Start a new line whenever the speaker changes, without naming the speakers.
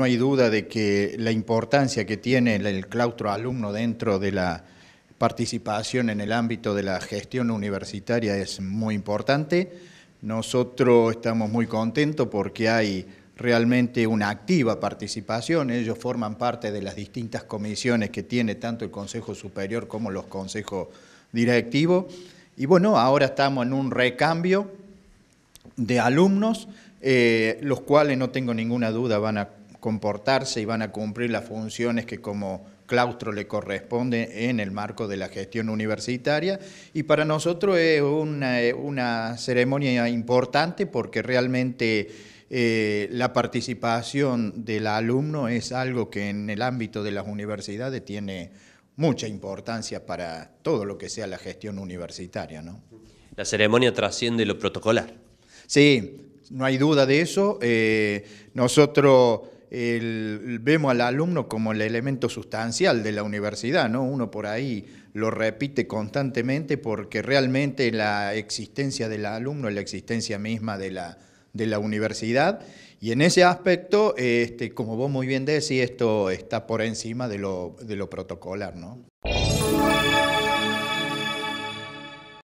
no hay duda de que la importancia que tiene el claustro alumno dentro de la participación en el ámbito de la gestión universitaria es muy importante. Nosotros estamos muy contentos porque hay realmente una activa participación, ellos forman parte de las distintas comisiones que tiene tanto el Consejo Superior como los consejos directivos. Y bueno, ahora estamos en un recambio de alumnos, eh, los cuales no tengo ninguna duda van a comportarse y van a cumplir las funciones que como claustro le corresponde en el marco de la gestión universitaria y para nosotros es una, una ceremonia importante porque realmente eh, la participación del alumno es algo que en el ámbito de las universidades tiene mucha importancia para todo lo que sea la gestión universitaria. ¿no?
La ceremonia trasciende lo protocolar.
Sí, no hay duda de eso. Eh, nosotros vemos al alumno como el elemento sustancial de la universidad, ¿no? Uno por ahí lo repite constantemente porque realmente la existencia del alumno es la existencia misma de la, de la universidad y en ese aspecto, este, como vos muy bien decís, esto está por encima de lo, de lo protocolar, ¿no?